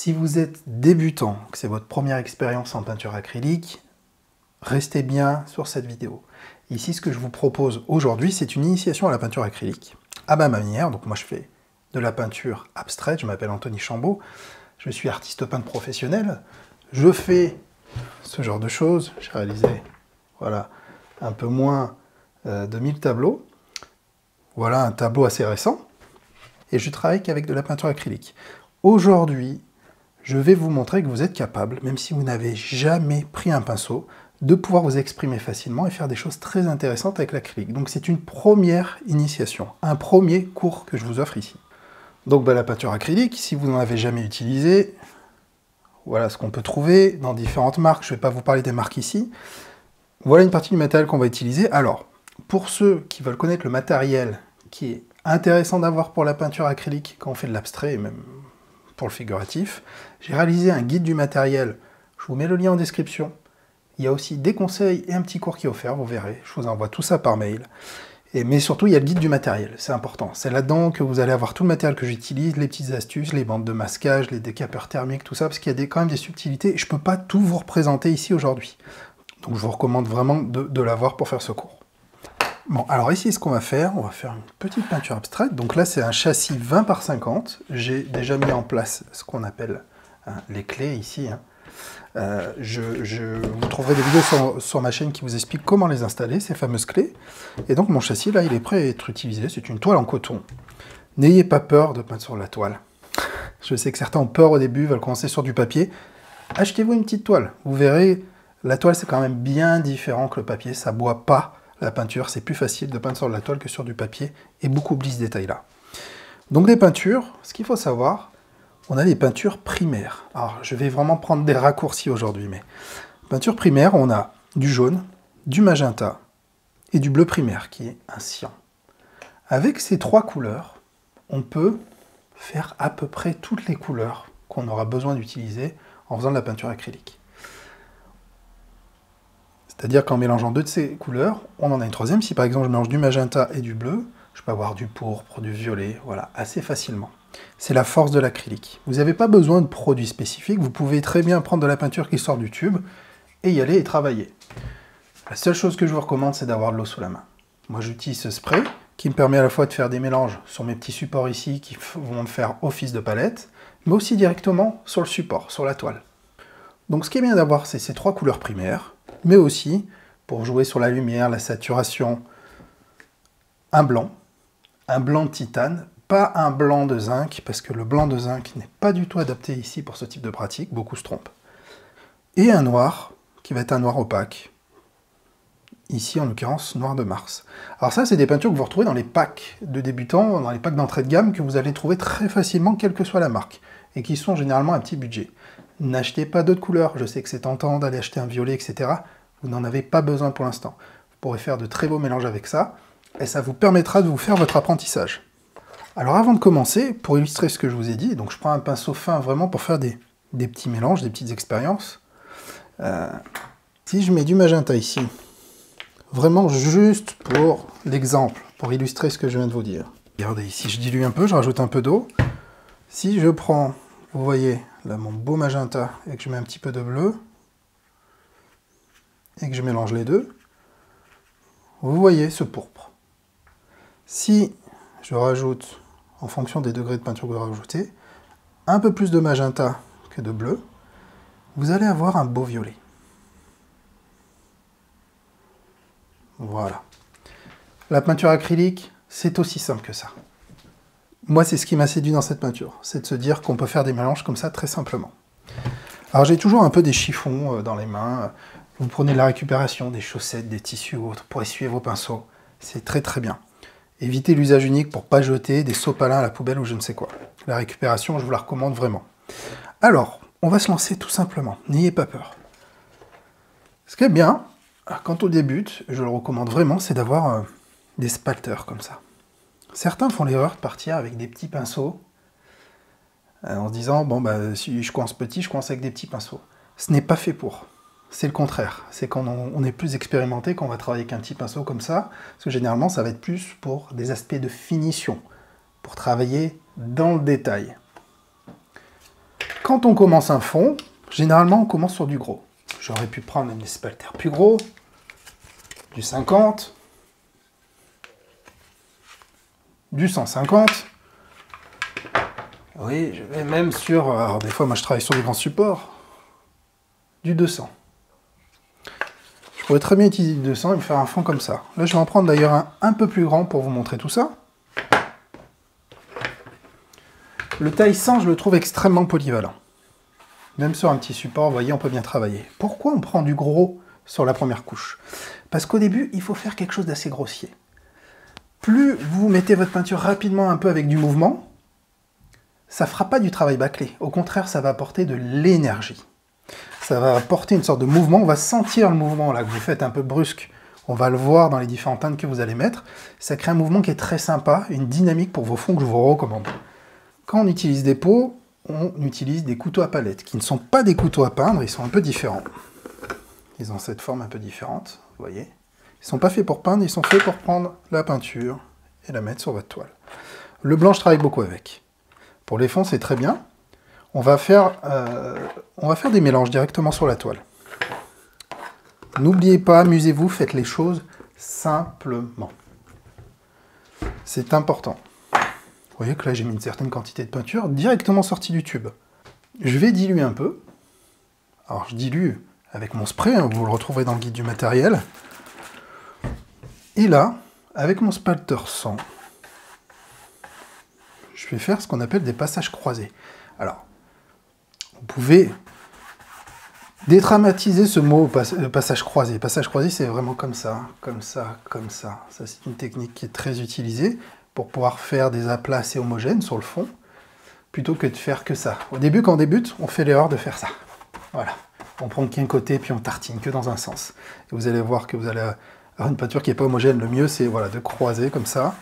Si vous êtes débutant, que c'est votre première expérience en peinture acrylique, restez bien sur cette vidéo. Ici, ce que je vous propose aujourd'hui, c'est une initiation à la peinture acrylique. À ma manière, donc moi je fais de la peinture abstraite, je m'appelle Anthony Chambaud, je suis artiste peintre professionnel, je fais ce genre de choses, j'ai réalisé voilà, un peu moins euh, de 1000 tableaux, voilà un tableau assez récent, et je travaille qu'avec de la peinture acrylique. Aujourd'hui, je vais vous montrer que vous êtes capable, même si vous n'avez jamais pris un pinceau, de pouvoir vous exprimer facilement et faire des choses très intéressantes avec l'acrylique. Donc c'est une première initiation, un premier cours que je vous offre ici. Donc bah, la peinture acrylique, si vous n'en avez jamais utilisé, voilà ce qu'on peut trouver dans différentes marques. Je ne vais pas vous parler des marques ici. Voilà une partie du matériel qu'on va utiliser. Alors, pour ceux qui veulent connaître le matériel qui est intéressant d'avoir pour la peinture acrylique quand on fait de l'abstrait, même pour le figuratif, j'ai réalisé un guide du matériel. Je vous mets le lien en description. Il y a aussi des conseils et un petit cours qui est offert, vous verrez. Je vous envoie tout ça par mail. Et, mais surtout, il y a le guide du matériel, c'est important. C'est là-dedans que vous allez avoir tout le matériel que j'utilise, les petites astuces, les bandes de masquage, les décapeurs thermiques, tout ça, parce qu'il y a des, quand même des subtilités. Je ne peux pas tout vous représenter ici aujourd'hui. Donc je vous recommande vraiment de l'avoir pour faire ce cours. Bon, alors ici, ce qu'on va faire, on va faire une petite peinture abstraite. Donc là, c'est un châssis 20 par 50. J'ai déjà mis en place ce qu'on appelle hein, les clés ici. Hein. Euh, je, vous trouverez des vidéos sur, ma chaîne qui vous expliquent comment les installer, ces fameuses clés. Et donc mon châssis, là, il est prêt à être utilisé. C'est une toile en coton. N'ayez pas peur de peindre sur la toile. Je sais que certains ont peur au début, veulent commencer sur du papier. Achetez-vous une petite toile. Vous verrez, la toile, c'est quand même bien différent que le papier. Ça boit pas la peinture. C'est plus facile de peindre sur la toile que sur du papier. Et beaucoup oublient ce détail-là. Donc des peintures, ce qu'il faut savoir, on a les peintures primaires. Alors, je vais vraiment prendre des raccourcis aujourd'hui, mais peinture primaire, on a du jaune, du magenta et du bleu primaire, qui est un cyan. Avec ces trois couleurs, on peut faire à peu près toutes les couleurs qu'on aura besoin d'utiliser en faisant de la peinture acrylique. C'est-à-dire qu'en mélangeant deux de ces couleurs, on en a une troisième. Si par exemple je mélange du magenta et du bleu, je peux avoir du pourpre, du violet, voilà, assez facilement. C'est la force de l'acrylique. Vous n'avez pas besoin de produits spécifiques, vous pouvez très bien prendre de la peinture qui sort du tube et y aller et travailler. La seule chose que je vous recommande, c'est d'avoir de l'eau sous la main. Moi, j'utilise ce spray qui me permet à la fois de faire des mélanges sur mes petits supports ici qui vont me faire office de palette, mais aussi directement sur le support, sur la toile. Donc ce qui est bien d'avoir, c'est ces trois couleurs primaires, mais aussi, pour jouer sur la lumière, la saturation, un blanc, un blanc de titane, pas un blanc de zinc, parce que le blanc de zinc n'est pas du tout adapté ici pour ce type de pratique, beaucoup se trompent. Et un noir, qui va être un noir opaque. Ici, en l'occurrence, noir de Mars. Alors ça, c'est des peintures que vous retrouvez dans les packs de débutants, dans les packs d'entrée de gamme, que vous allez trouver très facilement, quelle que soit la marque, et qui sont généralement à petit budget. N'achetez pas d'autres couleurs, je sais que c'est tentant d'aller acheter un violet, etc. Vous n'en avez pas besoin pour l'instant. Vous pourrez faire de très beaux mélanges avec ça, et ça vous permettra de vous faire votre apprentissage. Alors avant de commencer, pour illustrer ce que je vous ai dit, donc je prends un pinceau fin vraiment pour faire des, petits mélanges, des petites expériences. Euh, si je mets du magenta ici, vraiment juste pour l'exemple, pour illustrer ce que je viens de vous dire. Regardez ici, je dilue un peu, je rajoute un peu d'eau. Si je prends, vous voyez, mon beau magenta, et que je mets un petit peu de bleu, et que je mélange les deux, vous voyez ce pourpre. Si je rajoute, en fonction des degrés de peinture que vous rajoutez, un peu plus de magenta que de bleu, vous allez avoir un beau violet. Voilà. La peinture acrylique, c'est aussi simple que ça. Moi, c'est ce qui m'a séduit dans cette peinture, c'est de se dire qu'on peut faire des mélanges comme ça très simplement. Alors j'ai toujours un peu des chiffons euh, dans les mains. Vous prenez la récupération, des chaussettes, des tissus ou autres pour essuyer vos pinceaux. C'est très très bien. Évitez l'usage unique pour pas jeter des sopalins à la poubelle ou je ne sais quoi. La récupération, je vous la recommande vraiment. Alors, on va se lancer tout simplement. N'ayez pas peur. Ce qui est bien, quand on débute, je le recommande vraiment, c'est d'avoir euh, des spalters comme ça. Certains font l'erreur de partir avec des petits pinceaux euh, en se disant, bon, bah, si je commence petit, je commence avec des petits pinceaux. Ce n'est pas fait pour c'est le contraire. C'est quand on, est plus expérimenté qu'on va travailler avec un petit pinceau comme ça, parce que généralement ça va être plus pour des aspects de finition, pour travailler dans le détail. Quand on commence un fond, généralement on commence sur du gros. J'aurais pu prendre un espalter plus gros, du 50, du 150. Oui, je vais même sur... Alors des fois, moi je travaille sur des grands supports. Du 200. Je pourrais très bien utiliser du 200 et me faire un fond comme ça. Là, je vais en prendre d'ailleurs un un peu plus grand pour vous montrer tout ça. Le taille 100, je le trouve extrêmement polyvalent. Même sur un petit support, vous voyez, on peut bien travailler. Pourquoi on prend du gros sur la première couche? Parce qu'au début, il faut faire quelque chose d'assez grossier. Plus vous mettez votre peinture rapidement un peu avec du mouvement, ça ne fera pas du travail bâclé. Au contraire, ça va apporter de l'énergie. Ça va apporter une sorte de mouvement. On va sentir le mouvement là que vous faites un peu brusque. On va le voir dans les différentes teintes que vous allez mettre. Ça crée un mouvement qui est très sympa, une dynamique pour vos fonds que je vous recommande. Quand on utilise des pots, on utilise des couteaux à palette, qui ne sont pas des couteaux à peindre, ils sont un peu différents. Ils ont cette forme un peu différente, vous voyez. Ils ne sont pas faits pour peindre, ils sont faits pour prendre la peinture et la mettre sur votre toile. Le blanc, je travaille beaucoup avec. Pour les fonds, c'est très bien. On va, faire, euh, on va faire des mélanges directement sur la toile. N'oubliez pas, amusez-vous, faites les choses simplement. C'est important. Vous voyez que là, j'ai mis une certaine quantité de peinture directement sortie du tube. Je vais diluer un peu. Alors, je dilue avec mon spray, hein, vous le retrouverez dans le guide du matériel. Et là, avec mon spalter 100, je vais faire ce qu'on appelle des passages croisés. Alors, vous pouvez dédramatiser ce mot euh, passage croisé. Passage croisé, c'est vraiment comme ça, comme ça, comme ça. Ça, c'est une technique qui est très utilisée pour pouvoir faire des aplats assez homogènes sur le fond, plutôt que de faire que ça. Au début, quand on débute, on fait l'erreur de faire ça. Voilà. On prend qu'un côté, puis on tartine que dans un sens. Et vous allez voir que vous allez avoir une peinture qui n'est pas homogène. Le mieux, c'est de croiser comme ça.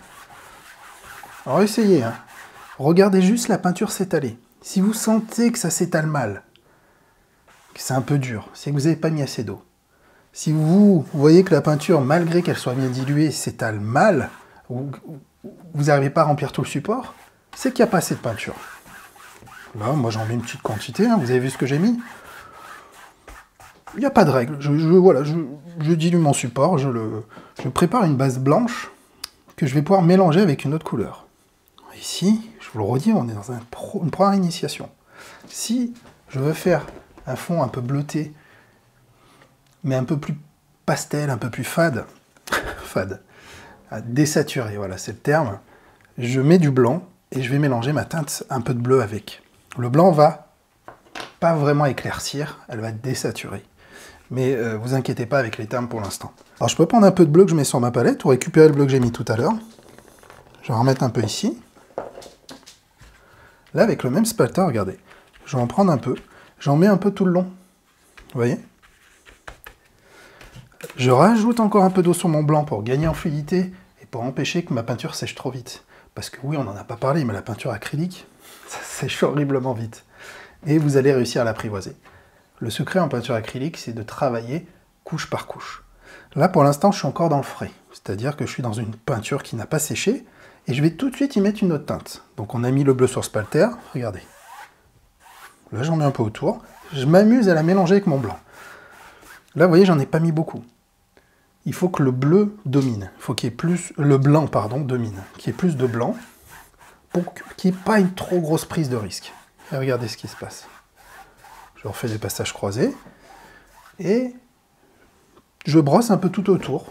Alors essayez. Hein. Regardez juste la peinture s'étaler. Si vous sentez que ça s'étale mal, que c'est un peu dur, c'est que vous n'avez pas mis assez d'eau. Si vous voyez que la peinture, malgré qu'elle soit bien diluée, s'étale mal, vous n'arrivez pas à remplir tout le support, c'est qu'il n'y a pas assez de peinture. Là, moi j'en mets une petite quantité, hein. vous avez vu ce que j'ai mis? Il n'y a pas de règle. Je, voilà, je, dilue mon support, je, prépare une base blanche que je vais pouvoir mélanger avec une autre couleur. Ici, je vous le redis, on est dans une première initiation. Si je veux faire un fond un peu bleuté, mais un peu plus pastel, un peu plus fade, fade, à désaturer, voilà, c'est le terme. Je mets du blanc et je vais mélanger ma teinte un peu de bleu avec. Le blanc va pas vraiment éclaircir, elle va désaturer. Mais euh, vous inquiétez pas avec les termes pour l'instant. Alors je peux prendre un peu de bleu que je mets sur ma palette ou récupérer le bleu que j'ai mis tout à l'heure. Je vais en remettre un peu ici. Là, avec le même spalter, regardez, je vais en prendre un peu. J'en mets un peu tout le long. Vous voyez? Je rajoute encore un peu d'eau sur mon blanc pour gagner en fluidité et pour empêcher que ma peinture sèche trop vite. Parce que oui, on n'en a pas parlé, mais la peinture acrylique, ça sèche horriblement vite. Et vous allez réussir à l'apprivoiser. Le secret en peinture acrylique, c'est de travailler couche par couche. Là, pour l'instant, je suis encore dans le frais. C'est-à-dire que je suis dans une peinture qui n'a pas séché, et je vais tout de suite y mettre une autre teinte. Donc on a mis le bleu sur spalter, regardez. Là, j'en mets un peu autour. Je m'amuse à la mélanger avec mon blanc. Là, vous voyez, j'en ai pas mis beaucoup il faut que le bleu domine. Il faut qu'il y ait plus... Le blanc, pardon, domine. Qu'il y ait plus de blanc pour qu'il n'y ait pas une trop grosse prise de risque. Et regardez ce qui se passe. Je refais des passages croisés. Et je brosse un peu tout autour.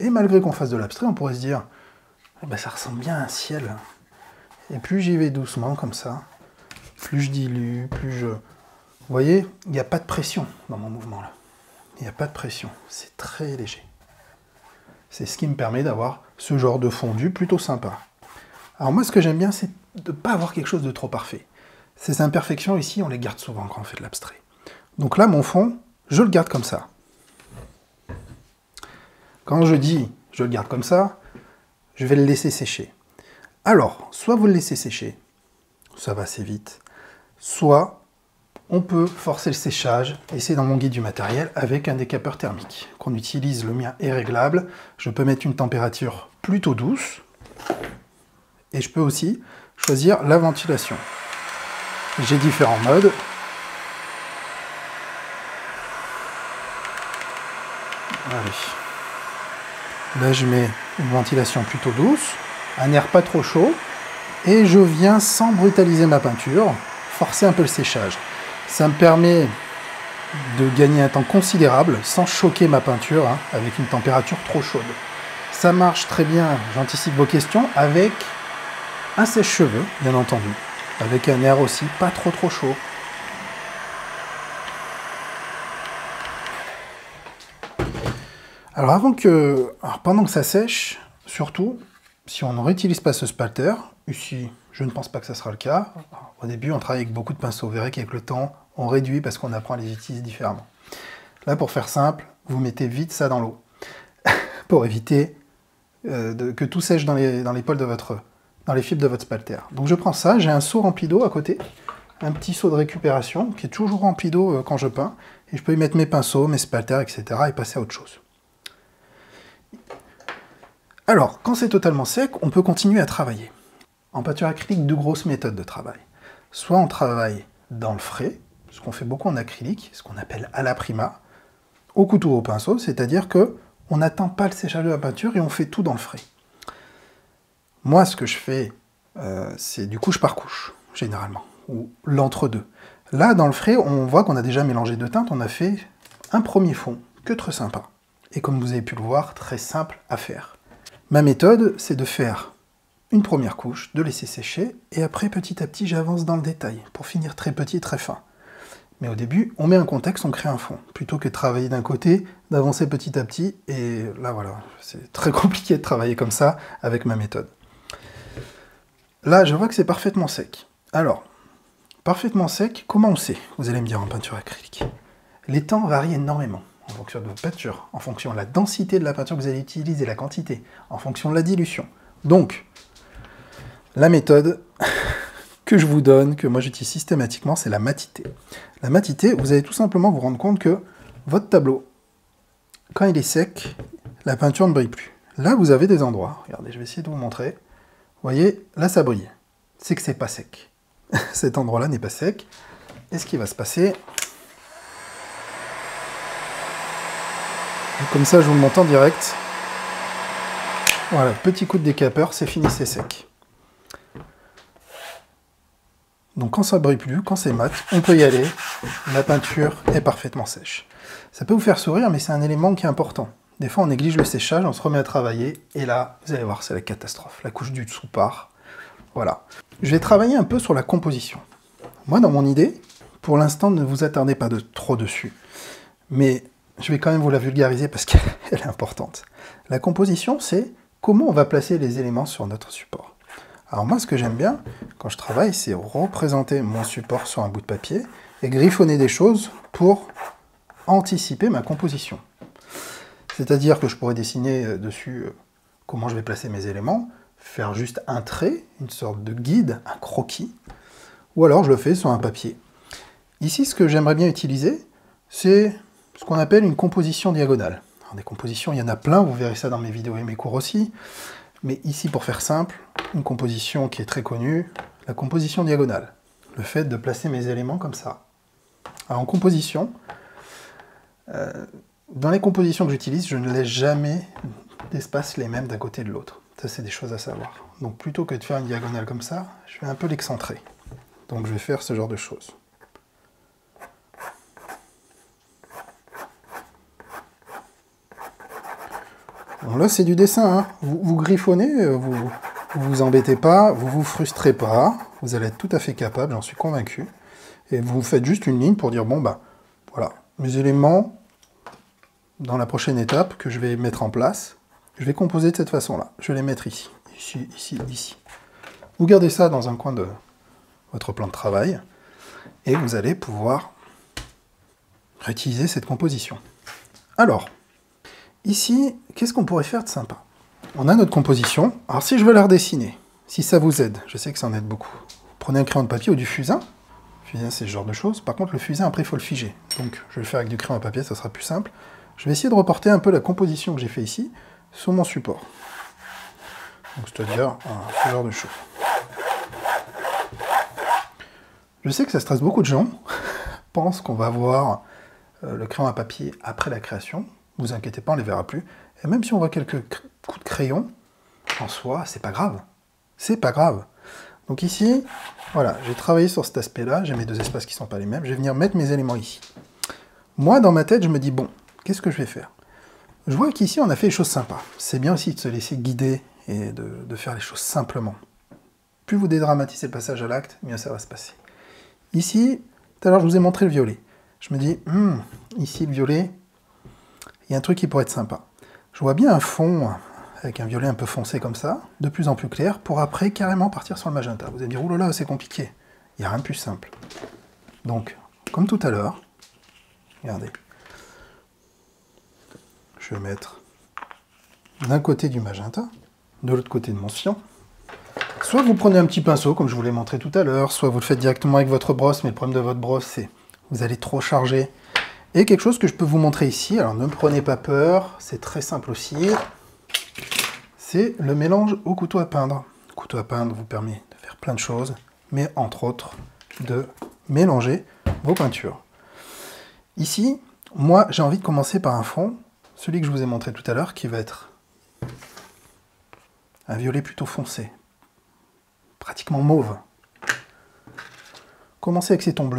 Et malgré qu'on fasse de l'abstrait, on pourrait se dire, eh ben, ça ressemble bien à un ciel. Et plus j'y vais doucement, comme ça, plus je dilue, plus je... Vous voyez, il n'y a pas de pression dans mon mouvement là. Il n'y a pas de pression, c'est très léger. C'est ce qui me permet d'avoir ce genre de fondu plutôt sympa. Alors moi, ce que j'aime bien, c'est de ne pas avoir quelque chose de trop parfait. Ces imperfections ici, on les garde souvent quand on fait de l'abstrait. Donc là, mon fond, je le garde comme ça. Quand je dis je le garde comme ça, je vais le laisser sécher. Alors, soit vous le laissez sécher, ça va assez vite, soit on peut forcer le séchage, et c'est dans mon guide du matériel, avec un décapeur thermique qu'on utilise. Le mien est réglable. Je peux mettre une température plutôt douce. Et je peux aussi choisir la ventilation. J'ai différents modes. Là, je mets une ventilation plutôt douce, un air pas trop chaud, et je viens sans brutaliser ma peinture, forcer un peu le séchage. Ça me permet de gagner un temps considérable sans choquer ma peinture hein, avec une température trop chaude. Ça marche très bien, j'anticipe vos questions, avec un sèche-cheveux, bien entendu, avec un air aussi pas trop trop chaud. Alors avant que, pendant que ça sèche, surtout, si on ne réutilise pas ce spalter, ici je ne pense pas que ce sera le cas. Au début on travaille avec beaucoup de pinceaux, vous verrez qu'avec le temps on réduit parce qu'on apprend à les utiliser différemment. Là pour faire simple, vous mettez vite ça dans l'eau pour éviter euh, que tout sèche dans les, dans les de votre, dans les fibres de votre spalter. Donc je prends ça, j'ai un seau rempli d'eau à côté, un petit seau de récupération qui est toujours rempli d'eau euh, quand je peins, et je peux y mettre mes pinceaux, mes spalters, etc. et passer à autre chose. Alors, quand c'est totalement sec, on peut continuer à travailler. En peinture acrylique, deux grosses méthodes de travail. Soit on travaille dans le frais, ce qu'on fait beaucoup en acrylique, ce qu'on appelle à la prima, au couteau au pinceau, c'est-à-dire que on n'attend pas le séchage de la peinture et on fait tout dans le frais. Moi, ce que je fais, euh, c'est du couche par couche, généralement, ou l'entre-deux. Là, dans le frais, on voit qu'on a déjà mélangé deux teintes, on a fait un premier fond, que très sympa. Et comme vous avez pu le voir, très simple à faire. Ma méthode, c'est de faire une première couche, de laisser sécher, et après, petit à petit, j'avance dans le détail, pour finir très petit, très fin. Mais au début, on met un contexte, on crée un fond, plutôt que de travailler d'un côté, d'avancer petit à petit, et là, voilà, c'est très compliqué de travailler comme ça, avec ma méthode. Là, je vois que c'est parfaitement sec. Alors, parfaitement sec, comment on sait Vous allez me dire en peinture acrylique? Les temps varient énormément en fonction de votre peinture, en fonction de la densité de la peinture que vous allez utiliser, la quantité, en fonction de la dilution. Donc, la méthode que je vous donne, que moi j'utilise systématiquement, c'est la matité. La matité, vous allez tout simplement vous rendre compte que votre tableau, quand il est sec, la peinture ne brille plus. Là, vous avez des endroits, regardez, je vais essayer de vous montrer. Voyez, là ça brille. C'est que c'est pas sec. Cet endroit-là n'est pas sec. Et ce qui va se passer, Comme ça, je vous le montre en direct. Voilà, petit coup de décapeur, c'est fini, c'est sec. Donc quand ça brille plus, quand c'est mat, on peut y aller. La peinture est parfaitement sèche. Ça peut vous faire sourire, mais c'est un élément qui est important. Des fois, on néglige le séchage, on se remet à travailler, et là, vous allez voir, c'est la catastrophe. La couche du dessous part. Voilà. Je vais travailler un peu sur la composition. Moi, dans mon idée, pour l'instant, ne vous attardez pas de trop dessus. Mais je vais quand même vous la vulgariser parce qu'elle est importante. La composition, c'est comment on va placer les éléments sur notre support. Alors moi, ce que j'aime bien, quand je travaille, c'est représenter mon support sur un bout de papier et griffonner des choses pour anticiper ma composition. C'est-à-dire que je pourrais dessiner euh, dessus euh, comment je vais placer mes éléments, faire juste un trait, une sorte de guide, un croquis, ou alors je le fais sur un papier. Ici, ce que j'aimerais bien utiliser, c'est ce qu'on appelle une composition diagonale. des compositions, il y en a plein, vous verrez ça dans mes vidéos et mes cours aussi. Mais ici, pour faire simple, une composition qui est très connue, la composition diagonale. Le fait de placer mes éléments comme ça. Alors en composition, euh, dans les compositions que j'utilise, je ne laisse jamais d'espace les mêmes d'un côté de l'autre. Ça, c'est des choses à savoir. Donc plutôt que de faire une diagonale comme ça, je vais un peu l'excentrer. Donc je vais faire ce genre de choses. là, c'est du dessin. Hein. Vous, griffonnez, euh, vous, vous vous embêtez pas, vous vous frustrez pas. Vous allez être tout à fait capable, j'en suis convaincu. Et vous faites juste une ligne pour dire, bon, bah, voilà, mes éléments, dans la prochaine étape que je vais mettre en place, je vais composer de cette façon-là. Je vais les mettre ici, ici, ici, ici. Vous gardez ça dans un coin de votre plan de travail, et vous allez pouvoir réutiliser cette composition. Alors, Ici, qu'est-ce qu'on pourrait faire de sympa? On a notre composition. Alors si je veux la redessiner, si ça vous aide, je sais que ça en aide beaucoup. Prenez un crayon de papier ou du fusain. Le fusain, c'est ce genre de choses. Par contre, le fusain, après, il faut le figer. Donc, je vais le faire avec du crayon à papier, ça sera plus simple. Je vais essayer de reporter un peu la composition que j'ai fait ici sur mon support. C'est-à-dire ce genre de choses. Je sais que ça stresse beaucoup de gens, pensent qu'on va voir euh, le crayon à papier après la création. Vous inquiétez pas, on les verra plus. Et même si on voit quelques coups de crayon, en soi, c'est pas grave. C'est pas grave. Donc ici, voilà, j'ai travaillé sur cet aspect-là, j'ai mes deux espaces qui sont pas les mêmes, je vais venir mettre mes éléments ici. Moi, dans ma tête, je me dis, bon, qu'est-ce que je vais faire? Je vois qu'ici, on a fait les choses sympas. C'est bien aussi de se laisser guider et de, faire les choses simplement. Plus vous dédramatisez le passage à l'acte, mieux ça va se passer. Ici, tout à l'heure, je vous ai montré le violet. Je me dis, hmm, ici, le violet, il y a un truc qui pourrait être sympa. Je vois bien un fond avec un violet un peu foncé comme ça, de plus en plus clair, pour après carrément partir sur le magenta. Vous allez dire, oulala, c'est compliqué. Il n'y a rien de plus simple. Donc, comme tout à l'heure, regardez, je vais mettre d'un côté du magenta, de l'autre côté de mon cyan. Soit vous prenez un petit pinceau, comme je vous l'ai montré tout à l'heure, soit vous le faites directement avec votre brosse, mais le problème de votre brosse, c'est vous allez trop charger. Et quelque chose que je peux vous montrer ici, alors ne prenez pas peur, c'est très simple aussi, c'est le mélange au couteau à peindre. Le couteau à peindre vous permet de faire plein de choses, mais entre autres de mélanger vos peintures. Ici, moi j'ai envie de commencer par un fond, celui que je vous ai montré tout à l'heure, qui va être un violet plutôt foncé, pratiquement mauve. Commencer avec ces tons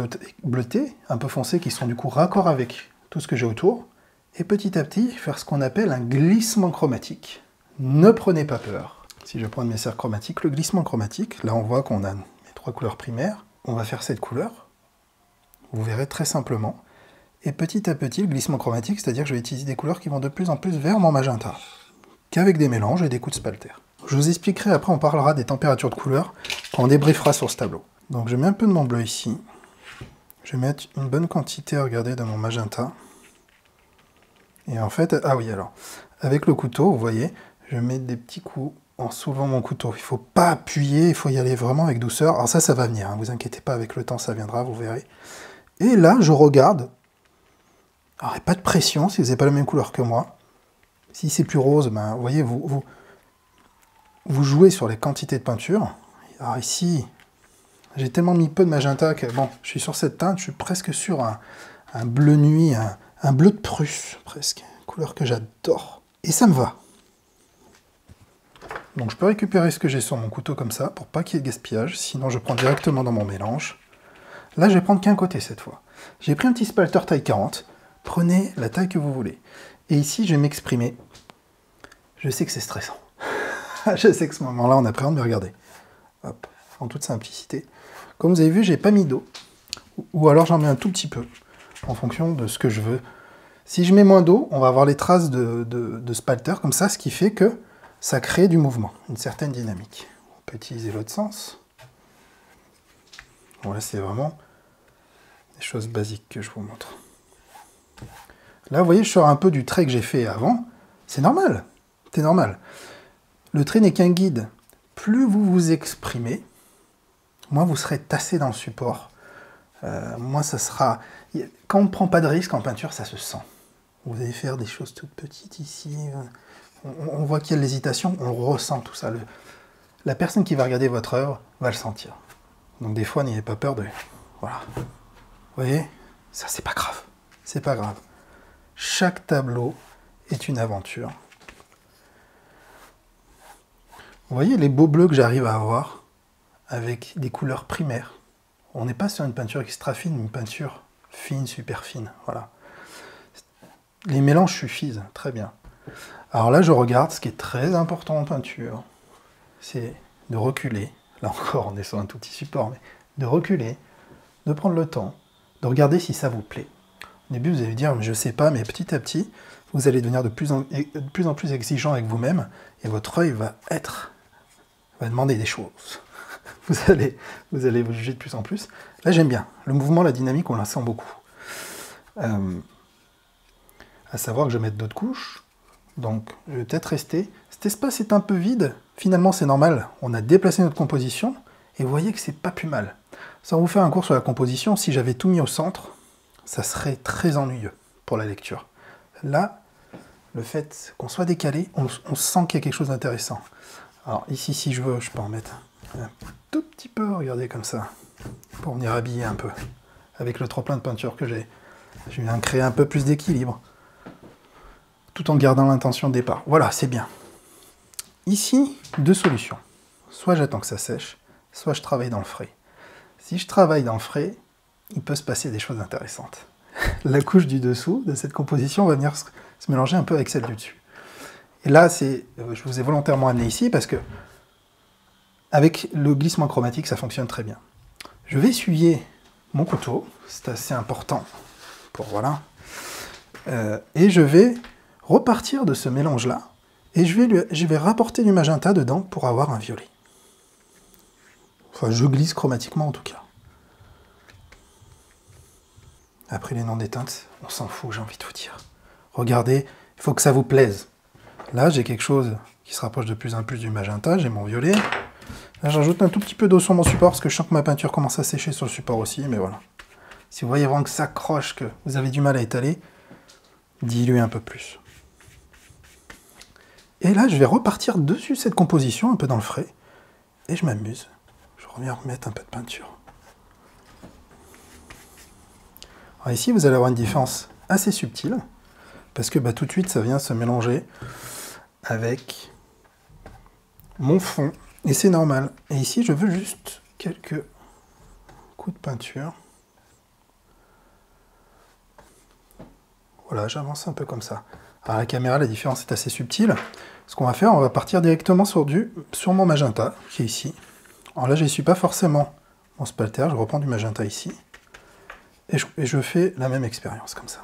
bleutés, un peu foncés, qui sont du coup raccord avec tout ce que j'ai autour, et petit à petit faire ce qu'on appelle un glissement chromatique. Ne prenez pas peur. Si je prends mes serres chromatiques, le glissement chromatique, là on voit qu'on a mes trois couleurs primaires, on va faire cette couleur, vous verrez très simplement, et petit à petit le glissement chromatique, c'est-à-dire que je vais utiliser des couleurs qui vont de plus en plus vers mon magenta, qu'avec des mélanges et des coups de spalter. Je vous expliquerai après, on parlera des températures de couleurs quand on débriefera sur ce tableau. Donc je mets un peu de mon bleu ici. Je vais mettre une bonne quantité, regardez, de mon magenta. Et en fait, ah oui alors, avec le couteau, vous voyez, je mets des petits coups en soulevant mon couteau. Il ne faut pas appuyer, il faut y aller vraiment avec douceur. Alors ça, ça va venir, ne hein, vous inquiétez pas, avec le temps ça viendra, vous verrez. Et là, je regarde. Alors, pas de pression si vous n'avez pas la même couleur que moi. Si c'est plus rose, ben, vous voyez, vous, vous, vous jouez sur les quantités de peinture. Alors ici, j'ai tellement mis peu de magenta que, bon, je suis sur cette teinte, je suis presque sur un, bleu nuit, un, bleu de Prusse, presque. couleur que j'adore. Et ça me va. Donc je peux récupérer ce que j'ai sur mon couteau comme ça, pour pas qu'il y ait de gaspillage, sinon je prends directement dans mon mélange. Là, je vais prendre qu'un côté cette fois. J'ai pris un petit spalter taille 40. Prenez la taille que vous voulez. Et ici, je vais m'exprimer. Je sais que c'est stressant. je sais que ce moment-là, on appréhende, mais regardez. Hop, en toute simplicité. Comme vous avez vu, j'ai pas mis d'eau. Ou alors j'en mets un tout petit peu, en fonction de ce que je veux. Si je mets moins d'eau, on va avoir les traces de, spalter, comme ça, ce qui fait que ça crée du mouvement, une certaine dynamique. On peut utiliser l'autre sens. Voilà, c'est vraiment des choses basiques que je vous montre. Là, vous voyez, je sors un peu du trait que j'ai fait avant. C'est normal, c'est normal. Le trait n'est qu'un guide. Plus vous vous exprimez, moins vous serez tassé dans le support. Euh, moins ça sera... Quand on ne prend pas de risque en peinture, ça se sent. Vous allez faire des choses toutes petites ici. On, voit qu'il y a l'hésitation, on ressent tout ça. la personne qui va regarder votre œuvre va le sentir. Donc des fois, n'ayez pas peur de... Voilà. Vous voyez? Ça, c'est pas grave. C'est pas grave. Chaque tableau est une aventure. Vous voyez les beaux bleus que j'arrive à avoir avec des couleurs primaires. On n'est pas sur une peinture extra fine, une peinture fine, super fine. Voilà. Les mélanges suffisent, très bien. Alors là, je regarde, ce qui est très important en peinture, c'est de reculer. Là encore, on est sur un tout petit support, mais de reculer, de prendre le temps, de regarder si ça vous plaît. Au début, vous allez dire, je sais pas, mais petit à petit, vous allez devenir de plus en, de plus, en plus exigeant avec vous-même, et votre œil va être, va demander des choses. vous allez, vous allez vous juger de plus en plus. Là, j'aime bien. Le mouvement, la dynamique, on la sent beaucoup. Euh, à savoir que je vais mettre d'autres couches. Donc, je vais peut-être rester. Cet espace est un peu vide. Finalement, c'est normal. On a déplacé notre composition. Et vous voyez que c'est pas plus mal. Sans vous faire un cours sur la composition, si j'avais tout mis au centre, ça serait très ennuyeux pour la lecture. Là, le fait qu'on soit décalé, on, sent qu'il y a quelque chose d'intéressant. Alors ici, si je veux, je peux en mettre un tout petit peu, regardez comme ça. pour venir habiller un peu avec le trop plein de peinture que j'ai. Je viens créer un peu plus d'équilibre tout en gardant l'intention de départ. Voilà, c'est bien. Ici, deux solutions. Soit j'attends que ça sèche, soit je travaille dans le frais. Si je travaille dans le frais, il peut se passer des choses intéressantes. La couche du dessous de cette composition va venir se mélanger un peu avec celle du dessus. Et là, c'est, je vous ai volontairement amené ici parce que avec le glissement chromatique, ça fonctionne très bien. Je vais essuyer mon couteau, c'est assez important pour voilà, euh, et je vais repartir de ce mélange-là, et je vais, je vais rapporter du magenta dedans pour avoir un violet. Enfin, je glisse chromatiquement en tout cas. Après les noms des teintes, on s'en fout, j'ai envie de vous dire. Regardez, il faut que ça vous plaise. Là, j'ai quelque chose qui se rapproche de plus en plus du magenta, j'ai mon violet. Là, j'ajoute un tout petit peu d'eau sur mon support, parce que je sens que ma peinture commence à sécher sur le support aussi, mais voilà. Si vous voyez vraiment que ça croche, que vous avez du mal à étaler, diluez un peu plus. Et là, je vais repartir dessus cette composition, un peu dans le frais, et je m'amuse. Je reviens remettre un peu de peinture. Alors ici, vous allez avoir une différence assez subtile, parce que bah, tout de suite, ça vient se mélanger avec mon fond, et c'est normal. Et ici, je veux juste quelques coups de peinture. Voilà, j'avance un peu comme ça. Alors la caméra, la différence est assez subtile. Ce qu'on va faire, on va partir directement sur, du, mon magenta, qui est ici. Alors là, je suis pas forcément mon spalter, je reprends du magenta ici. Et je, fais la même expérience, comme ça.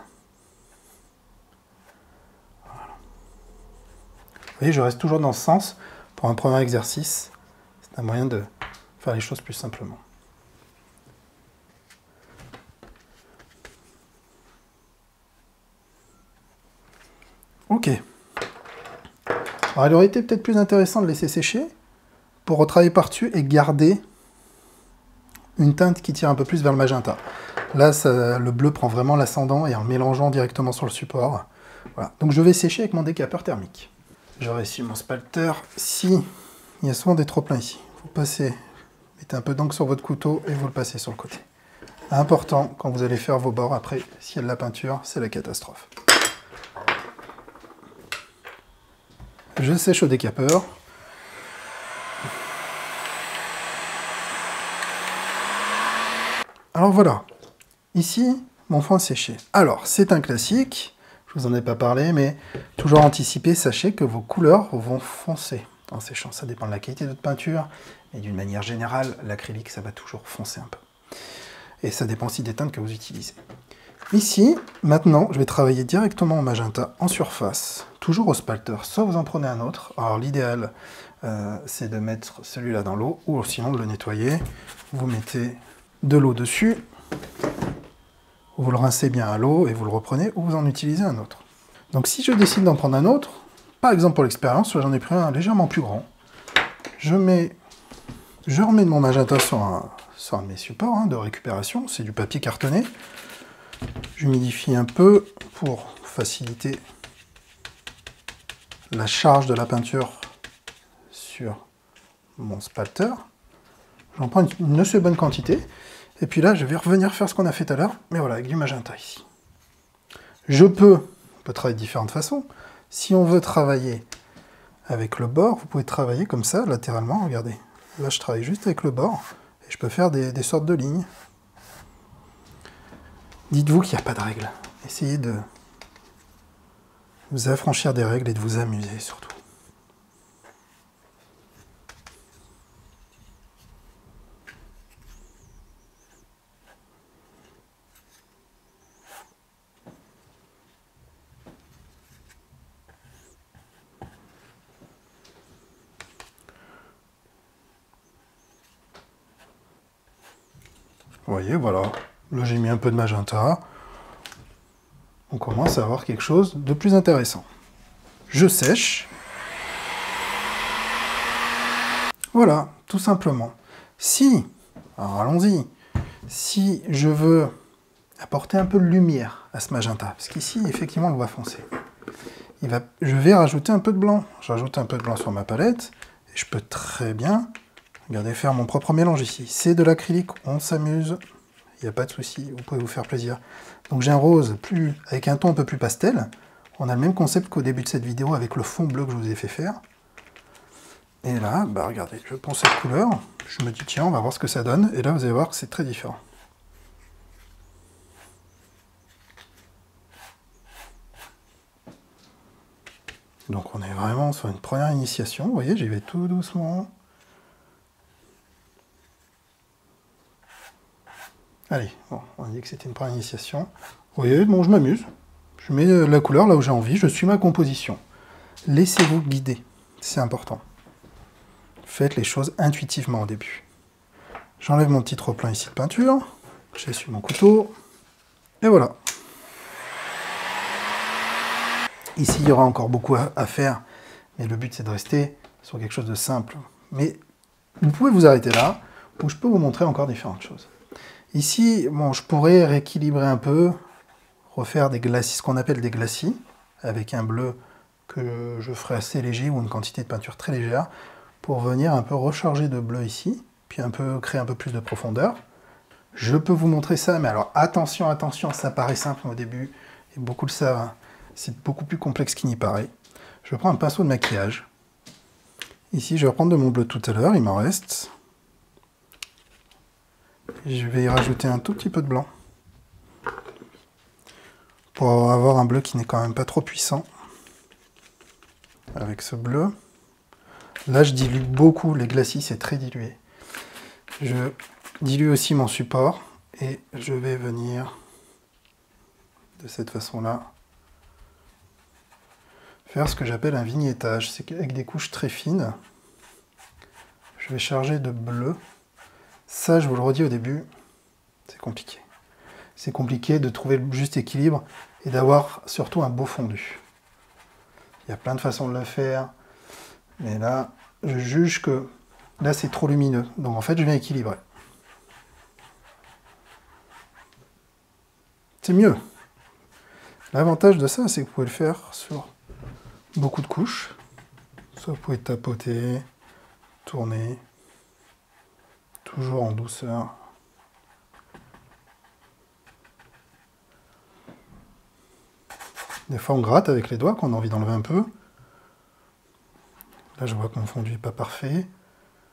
Vous voyez, je reste toujours dans ce sens. Pour un premier exercice, c'est un moyen de faire les choses plus simplement. Ok. Alors, il aurait été peut-être plus intéressant de laisser sécher pour retravailler par-dessus et garder une teinte qui tire un peu plus vers le magenta. Là, le bleu prend vraiment l'ascendant et en mélangeant directement sur le support. Donc je vais sécher avec mon décapeur thermique. J'aurai ici mon spalter. Si il y a souvent des trop pleins ici, vous passez, mettez un peu d'encre sur votre couteau et vous le passez sur le côté. Important quand vous allez faire vos bords. Après, s'il y a de la peinture, c'est la catastrophe. Je sèche au décapeur. Alors voilà, ici, mon fond séché. Alors, c'est un classique, je vous en ai pas parlé, mais toujours anticiper, sachez que vos couleurs vont foncer en séchant. Ça dépend de la qualité de votre peinture, mais d'une manière générale, l'acrylique, ça va toujours foncer un peu. Et ça dépend aussi des teintes que vous utilisez. Ici, maintenant, je vais travailler directement en magenta en surface, toujours au spalter, soit vous en prenez un autre. Alors l'idéal, euh, c'est de mettre celui-là dans l'eau, ou sinon de le nettoyer. Vous mettez de l'eau dessus, vous le rincez bien à l'eau et vous le reprenez, ou vous en utilisez un autre. Donc si je décide d'en prendre un autre, par exemple pour l'expérience, j'en ai pris un légèrement plus grand, je mets, je remets mon magenta sur un, sur de mes supports hein, de récupération, c'est du papier cartonné, J'humidifie un peu pour faciliter la charge de la peinture sur mon spalter. J'en prends une, assez bonne quantité. Et puis là, je vais revenir faire ce qu'on a fait tout à l'heure, mais voilà, avec du magenta ici. Je peux, on peut travailler de différentes façons. Si on veut travailler avec le bord, vous pouvez travailler comme ça, latéralement, regardez. Là, je travaille juste avec le bord, et je peux faire des sortes de lignes. Dites-vous qu'il n'y a pas de règles. Essayez de vous affranchir des règles et de vous amuser surtout. Vous voilà. Là, j'ai mis un peu de magenta. On commence à avoir quelque chose de plus intéressant. Je sèche. Voilà, tout simplement. Si, alors allons-y, si je veux apporter un peu de lumière à ce magenta, parce qu'ici, effectivement, on va foncer. Il je vais rajouter un peu de blanc. J'ajoute un peu de blanc sur ma palette, et je peux très bien, Regardez, faire mon propre mélange ici. C'est de l'acrylique, on s'amuse. Il n'y a pas de souci, vous pouvez vous faire plaisir. Donc j'ai un rose plus avec un ton un peu plus pastel. On a le même concept qu'au début de cette vidéo avec le fond bleu que je vous ai fait faire. Et là, bah regardez, je prends cette couleur, je me dis tiens, on va voir ce que ça donne. Et là, vous allez voir que c'est très différent. Donc on est vraiment sur une première initiation. Vous voyez, j'y vais tout doucement. Allez, on a dit que c'était une première initiation. Vous voyez, bon, je m'amuse. Je mets la couleur là où j'ai envie, je suis ma composition. Laissez-vous guider, c'est important. Faites les choses intuitivement au début. J'enlève mon petit trop-plein ici de peinture, j'essuie mon couteau, et voilà. Ici, il y aura encore beaucoup à faire, mais le but c'est de rester sur quelque chose de simple. Mais vous pouvez vous arrêter là, où je peux vous montrer encore différentes choses. Ici, je pourrais rééquilibrer un peu, refaire des glacis, ce qu'on appelle des glacis, avec un bleu que je ferai assez léger ou une quantité de peinture très légère, pour venir un peu recharger de bleu ici, puis un peu créer un peu plus de profondeur. Je peux vous montrer ça, mais alors attention, attention, ça paraît simple au début, et beaucoup le savent, hein. c'est beaucoup plus complexe qu'il n'y paraît. Je prends un pinceau de maquillage. Ici, je vais reprendre de mon bleu tout à l'heure, il m'en reste. Je vais y rajouter un tout petit peu de blanc. Pour avoir un bleu qui n'est quand même pas trop puissant. Avec ce bleu. Là, je dilue beaucoup. Les glacis, c'est très dilué. Je dilue aussi mon support. Et je vais venir de cette façon-là faire ce que j'appelle un vignettage. C'est qu'avec des couches très fines, je vais charger de bleu ça, je vous le redis au début, c'est compliqué. C'est compliqué de trouver le juste équilibre et d'avoir surtout un beau fondu. Il y a plein de façons de le faire, mais là, je juge que là, c'est trop lumineux. Donc en fait, je viens équilibrer. C'est mieux. L'avantage de ça, c'est que vous pouvez le faire sur beaucoup de couches. Soit vous pouvez tapoter, tourner, toujours en douceur. Des fois on gratte avec les doigts quand on a envie d'enlever un peu. Là je vois que mon fondu n'est pas parfait.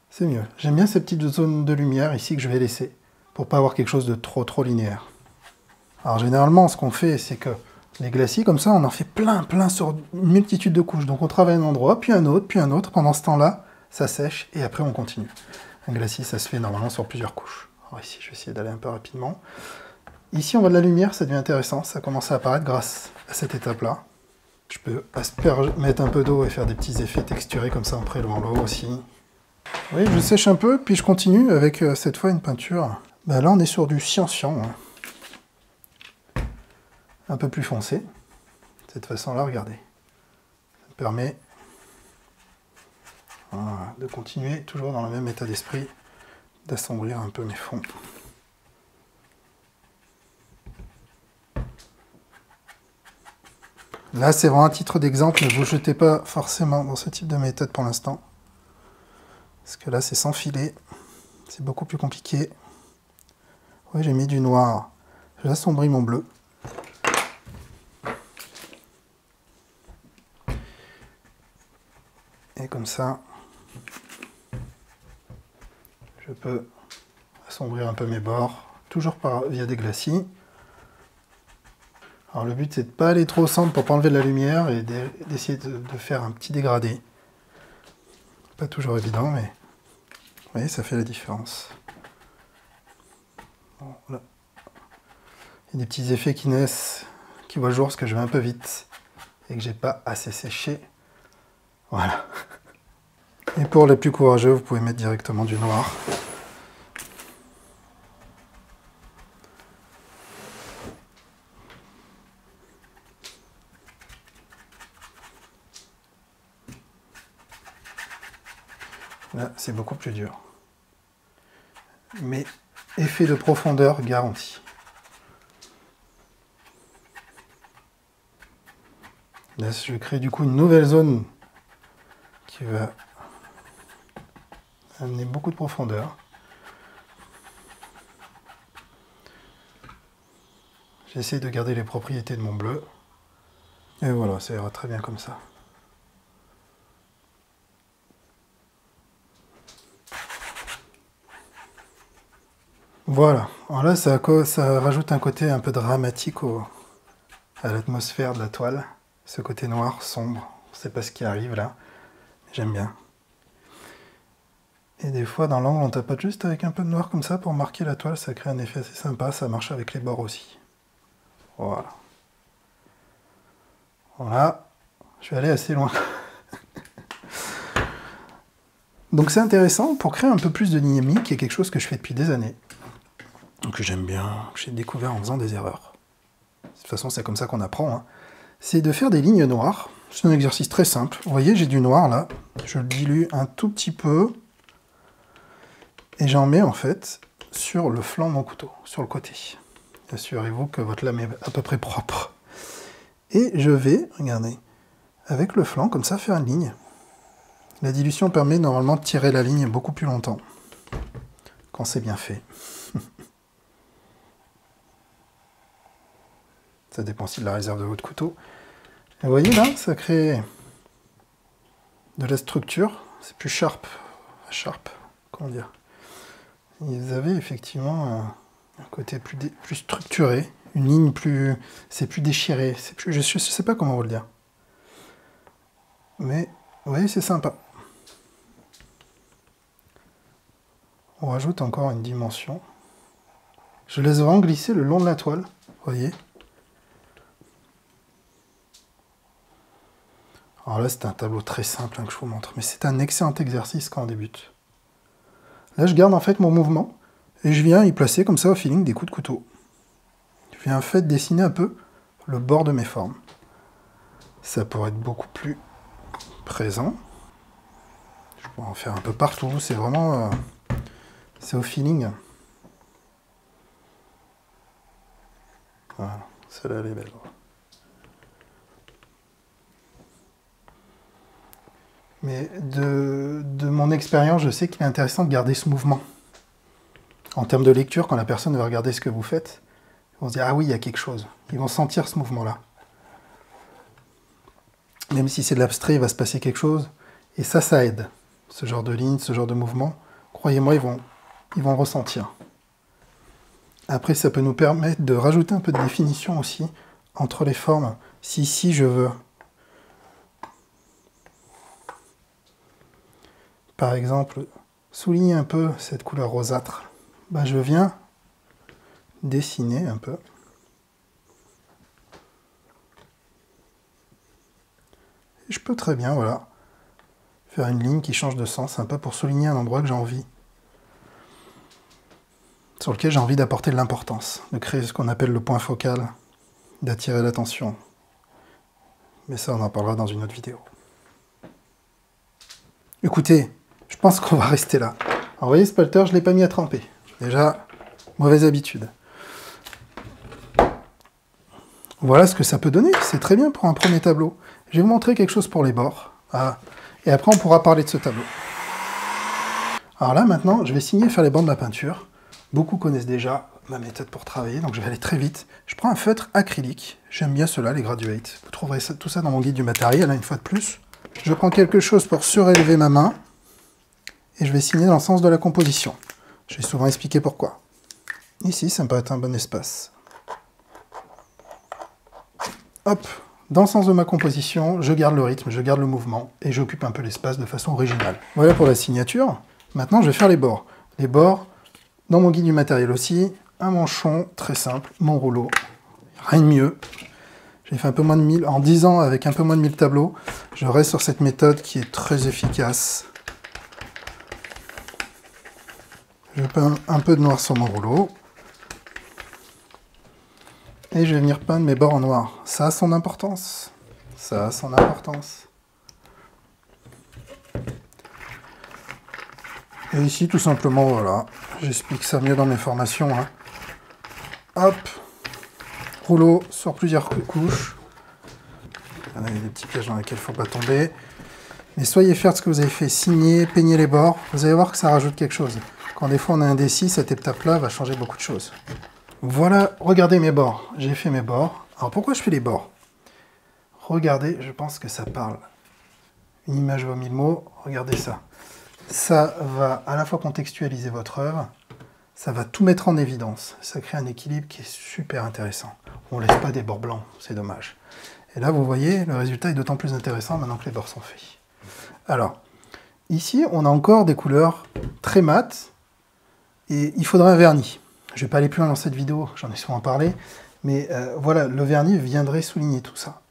C'est mieux. J'aime bien ces petites zones de lumière ici que je vais laisser pour pas avoir quelque chose de trop trop linéaire. Alors généralement ce qu'on fait c'est que les glacis comme ça on en fait plein plein sur une multitude de couches. Donc on travaille un endroit, puis un autre, puis un autre. Pendant ce temps-là, ça sèche et après on continue. Un glacis, ça se fait normalement sur plusieurs couches. Alors ici, je vais essayer d'aller un peu rapidement. Ici, on voit de la lumière, ça devient intéressant. Ça commence à apparaître grâce à cette étape-là. Je peux mettre un peu d'eau et faire des petits effets texturés comme ça en prélevant l'eau aussi. Oui, je sèche un peu, puis je continue avec euh, cette fois une peinture. Ben là, on est sur du cyan-cyan. Hein. Un peu plus foncé. De cette façon-là, regardez. Ça me permet de continuer toujours dans le même état d'esprit, d'assombrir un peu mes fonds. Là, c'est vraiment un titre d'exemple, ne vous jetez pas forcément dans ce type de méthode pour l'instant. Parce que là, c'est sans filet. C'est beaucoup plus compliqué. Oui, j'ai mis du noir. J'assombris mon bleu. Et comme ça, je peux assombrir un peu mes bords, toujours par, via des glacis. Alors le but c'est de ne pas aller trop au centre pour pas enlever de la lumière et d'essayer de, faire un petit dégradé. Pas toujours évident, mais vous voyez, ça fait la différence. Il y a des petits effets qui naissent, qui voient jour parce que je vais un peu vite et que j'ai pas assez séché. Voilà. Et pour les plus courageux, vous pouvez mettre directement du noir. Là, c'est beaucoup plus dur. Mais effet de profondeur garanti. Là, je crée du coup une nouvelle zone qui va amener beaucoup de profondeur. J'essaie de garder les propriétés de mon bleu. Et voilà, ça ira très bien comme ça. Voilà, alors là ça, rajoute un côté un peu dramatique à l'atmosphère de la toile. Ce côté noir, sombre, on ne sait pas ce qui arrive là. J'aime bien. Et des fois dans l'angle on tapote juste avec un peu de noir comme ça pour marquer la toile, ça crée un effet assez sympa, ça marche avec les bords aussi. Voilà. Voilà, je vais aller assez loin. Donc c'est intéressant pour créer un peu plus de dynamique, est quelque chose que je fais depuis des années que j'aime bien, que j'ai découvert en faisant des erreurs. De toute façon, c'est comme ça qu'on apprend. Hein. C'est de faire des lignes noires. C'est un exercice très simple. Vous voyez, j'ai du noir là. Je le dilue un tout petit peu. Et j'en mets en fait sur le flanc de mon couteau, sur le côté. Assurez-vous que votre lame est à peu près propre. Et je vais, regardez, avec le flanc, comme ça, faire une ligne. La dilution permet normalement de tirer la ligne beaucoup plus longtemps, quand c'est bien fait. Ça dépend aussi de la réserve de votre couteau. vous voyez là, ça crée de la structure. C'est plus sharp. Sharp, comment dire? Vous avez effectivement un, côté plus, structuré, une ligne plus... C'est plus déchiré. Je ne sais pas comment vous le dire. Mais, vous voyez, c'est sympa. On rajoute encore une dimension. Je laisse vraiment glisser le long de la toile, vous voyez Alors là, c'est un tableau très simple hein, que je vous montre, mais c'est un excellent exercice quand on débute. Là, je garde en fait mon mouvement, et je viens y placer comme ça au feeling des coups de couteau. Je viens en fait dessiner un peu le bord de mes formes. Ça pourrait être beaucoup plus présent. Je pourrais en faire un peu partout, c'est vraiment... Euh, c'est au feeling. Voilà, celle-là elle est belle. Mais de, mon expérience, je sais qu'il est intéressant de garder ce mouvement. En termes de lecture, quand la personne va regarder ce que vous faites, ils vont se dire Ah oui, il y a quelque chose. Ils vont sentir ce mouvement-là. Même si c'est de l'abstrait, il va se passer quelque chose. Et ça, ça aide. Ce genre de ligne, ce genre de mouvement, croyez-moi, ils vont, ils vont ressentir. Après, ça peut nous permettre de rajouter un peu de définition aussi entre les formes. Si ici, je veux par exemple, souligner un peu cette couleur rosâtre, bah, je viens dessiner un peu. je peux très bien, voilà, faire une ligne qui change de sens, un peu pour souligner un endroit que j'ai envie, sur lequel j'ai envie d'apporter de l'importance, de créer ce qu'on appelle le point focal, d'attirer l'attention. Mais ça, on en parlera dans une autre vidéo. Écoutez, je pense qu'on va rester là. Alors, vous voyez, ce je ne l'ai pas mis à tremper. Déjà, mauvaise habitude. Voilà ce que ça peut donner. C'est très bien pour un premier tableau. Je vais vous montrer quelque chose pour les bords. Ah. Et après, on pourra parler de ce tableau. Alors là, maintenant, je vais signer faire les bords de la peinture. Beaucoup connaissent déjà ma méthode pour travailler, donc je vais aller très vite. Je prends un feutre acrylique. J'aime bien cela, les graduates. Vous trouverez tout ça dans mon guide du matériel, hein, une fois de plus. Je prends quelque chose pour surélever ma main et je vais signer dans le sens de la composition. Je vais souvent expliquer pourquoi. Ici, ça me paraît un bon espace. Hop, dans le sens de ma composition, je garde le rythme, je garde le mouvement, et j'occupe un peu l'espace de façon originale. Voilà pour la signature. Maintenant, je vais faire les bords. Les bords, dans mon guide du matériel aussi, un manchon très simple, mon rouleau, rien de mieux. J'ai fait un peu moins de 1000, en 10 ans avec un peu moins de 1000 tableaux, je reste sur cette méthode qui est très efficace. Je peins un peu de noir sur mon rouleau. Et je vais venir peindre mes bords en noir. Ça a son importance. Ça a son importance. Et ici, tout simplement, voilà. J'explique ça mieux dans mes formations. Hein. Hop. Rouleau sur plusieurs couches. Il y a des petits pièges dans lesquels il ne faut pas tomber. Mais soyez fiers de ce que vous avez fait. Signez, peignez les bords. Vous allez voir que ça rajoute quelque chose. Quand des fois on un D6, cette étape-là va changer beaucoup de choses. Voilà, regardez mes bords. J'ai fait mes bords. Alors pourquoi je fais les bords? Regardez, je pense que ça parle. Une image vaut mille mots. Regardez ça. Ça va à la fois contextualiser votre œuvre, ça va tout mettre en évidence. Ça crée un équilibre qui est super intéressant. On ne laisse pas des bords blancs, c'est dommage. Et là, vous voyez, le résultat est d'autant plus intéressant maintenant que les bords sont faits. Alors, ici, on a encore des couleurs très mates, et il faudra un vernis. Je ne vais pas aller plus loin dans cette vidéo, j'en ai souvent parlé, mais euh, voilà, le vernis viendrait souligner tout ça.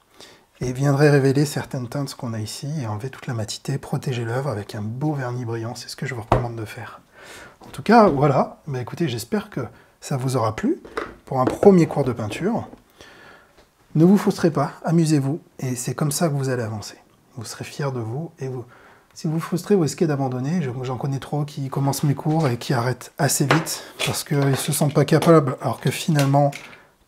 Et viendrait révéler certaines teintes qu'on a ici, et enlever toute la matité, protéger l'œuvre avec un beau vernis brillant, c'est ce que je vous recommande de faire. En tout cas, voilà, bah, écoutez, j'espère que ça vous aura plu pour un premier cours de peinture. Ne vous frustrez pas, amusez-vous, et c'est comme ça que vous allez avancer. Vous serez fiers de vous, et vous, si vous vous frustrez, vous risquez d'abandonner. J'en connais trop qui commencent mes cours et qui arrêtent assez vite parce qu'ils ne se sentent pas capables, alors que finalement,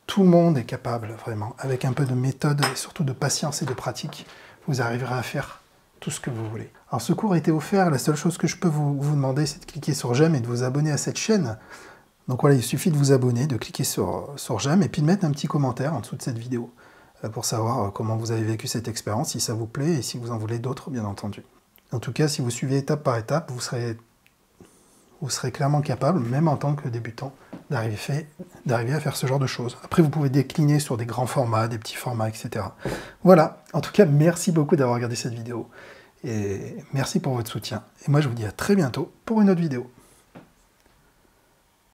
tout le monde est capable, vraiment. Avec un peu de méthode et surtout de patience et de pratique, vous arriverez à faire tout ce que vous voulez. Alors ce cours a été offert, la seule chose que je peux vous, demander, c'est de cliquer sur j'aime et de vous abonner à cette chaîne. Donc voilà, il suffit de vous abonner, de cliquer sur, j'aime et puis de mettre un petit commentaire en dessous de cette vidéo euh, pour savoir euh, comment vous avez vécu cette expérience, si ça vous plaît et si vous en voulez d'autres, bien entendu. En tout cas, si vous suivez étape par étape, vous serez, clairement capable, même en tant que débutant, d'arriver à faire ce genre de choses. Après, vous pouvez décliner sur des grands formats, des petits formats, etc. Voilà. En tout cas, merci beaucoup d'avoir regardé cette vidéo. Et merci pour votre soutien. Et moi, je vous dis à très bientôt pour une autre vidéo.